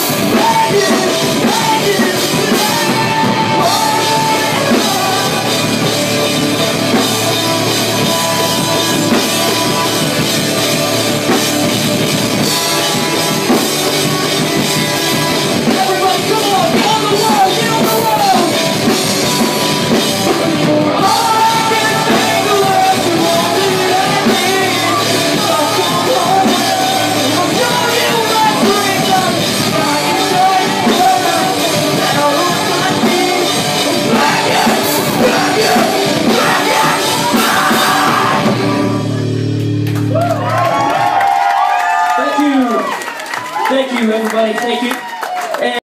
Hey! Thank you, everybody. Thank you.